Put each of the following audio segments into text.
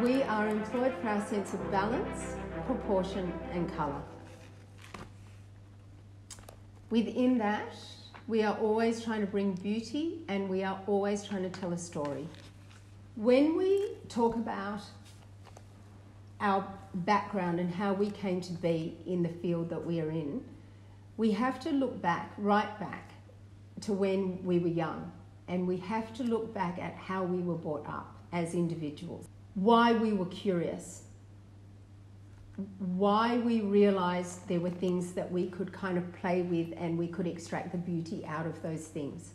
we are employed for our sense of balance, proportion, and colour. Within that, we are always trying to bring beauty and we are always trying to tell a story. When we talk about our background and how we came to be in the field that we are in, we have to look back, right back to when we were young, and we have to look back at how we were brought up as individuals, why we were curious, why we realized there were things that we could kind of play with and we could extract the beauty out of those things.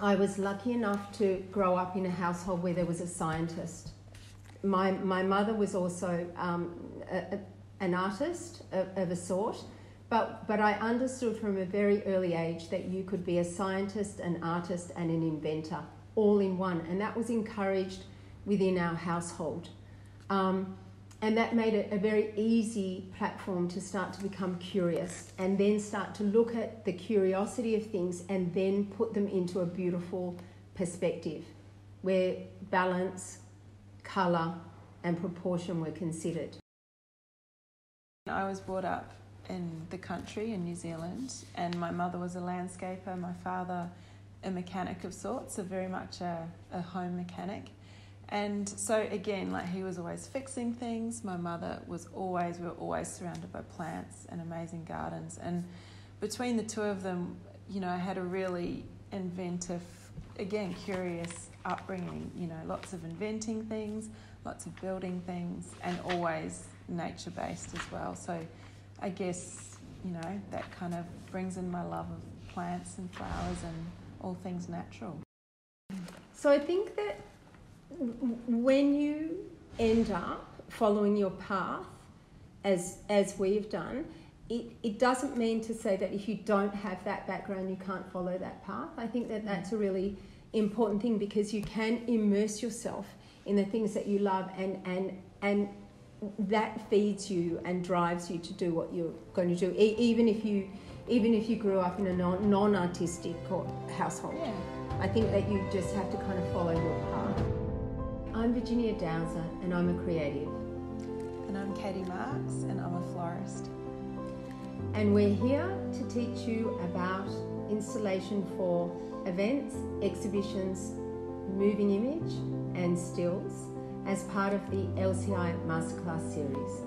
I was lucky enough to grow up in a household where there was a scientist. My, my mother was also um, a, a, an artist of, of a sort, but, but I understood from a very early age that you could be a scientist, an artist, and an inventor all in one, and that was encouraged within our household. Um, and that made it a very easy platform to start to become curious and then start to look at the curiosity of things and then put them into a beautiful perspective where balance, colour, and proportion were considered. I was brought up in the country in New Zealand, and my mother was a landscaper, my father a mechanic of sorts, so very much a, a home mechanic. And so again, like he was always fixing things. My mother was always, we were always surrounded by plants and amazing gardens. And between the two of them, you know, I had a really inventive, again, curious upbringing. You know, lots of inventing things, lots of building things, and always nature based as well. So I guess, you know, that kind of brings in my love of plants and flowers and all things natural. So I think that when you end up following your path, as as we've done, it, it doesn't mean to say that if you don't have that background, you can't follow that path. I think that that's a really important thing because you can immerse yourself in the things that you love and and and that feeds you and drives you to do what you're going to do, e- even if you even if you grew up in a non non-artistic household. Yeah. I think that you just have to kind of follow your path. I'm Virginia Dowzer and I'm a creative. And I'm Katie Marx and I'm a florist. And we're here to teach you about installation for events, exhibitions, moving image, and stills as part of the LCI Masterclass series.